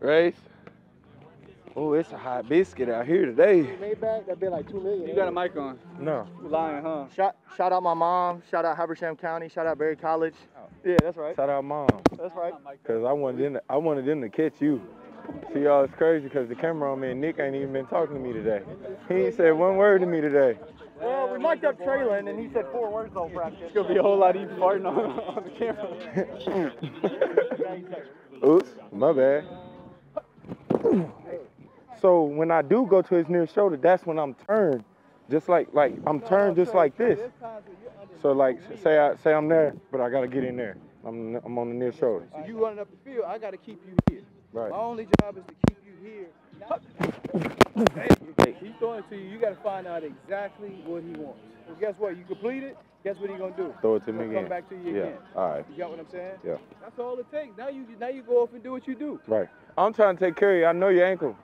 Race. Oh, it's a hot biscuit out here today. Maybach, that'd be like two million. You got a mic on. No. You lying, huh? Shout, shout out my mom. Shout out Habersham County. Shout out Berry College. Oh. Yeah, that's right. Shout out mom. That's right. Cause I wanted them to, I wanted them to catch you. See y'all, it's crazy because the cameraman Nick ain't even been talking to me today. He ain't said one word to me today. Well, we mic'd up Treylon, and he said four words all practice. It's gonna be a whole lot of you farting on, on the camera. Oops, my bad. So when I do go to his near shoulder, that's when I'm turned, just like like I'm turned just like this. So like say I say I'm there, but I gotta get in there. I'm I'm on the near shoulder. So you running up the field, I gotta keep you here. Right. My only job is to keep you here. Hey, he's throwing it to you. You gotta find out exactly what he wants. So guess what? You complete it. Guess what he gonna do? Throw it to me again. Come back to you Yeah. again. All right. You got what I'm saying? Yeah. That's all it takes. Now you now you go off and do what you do. Right. I'm trying to take care of you. I know your ankle.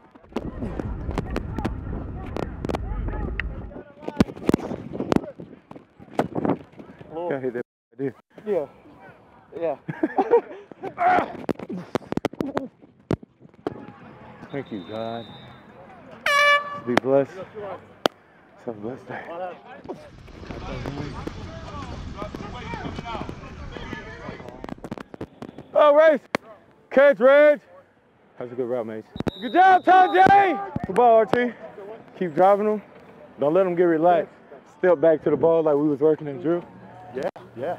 Gotta hit that idea. Yeah. Yeah. Thank you, God. Be blessed. Have a blessed day. Oh, race. Catch, Reg. That's a good route, mate. Good job, Tom J. Good ball, RT. Keep driving them. Don't let them get relaxed. Step back to the ball like we was working in drill. Yeah, yeah.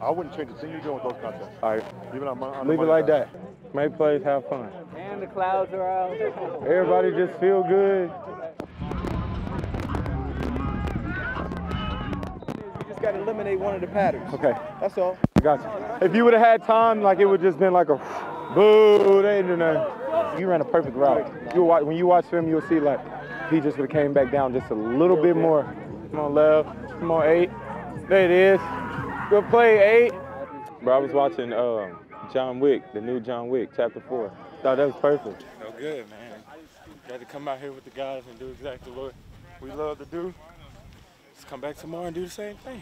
I wouldn't change a thing you're doing with those contests. All right, Leave it on, on leave it like side. that. Make plays, have fun. And the clouds are out. Everybody just feel good. We just gotta eliminate one of the patterns. Okay, That's all. I got you. If you would have had time, like it would just been like a boo, they ain't do nothing. You ran a perfect route. You watch, when you watch him, you'll see like he just would have came back down just a little bit more. Come on, left. Come on, eight. There it is. Good play, eight. Bro, I was watching um, John Wick, the new John Wick, chapter four. Thought that was perfect. No good, man. Got to come out here with the guys and do exactly what we love to do. Come back tomorrow and do the same thing.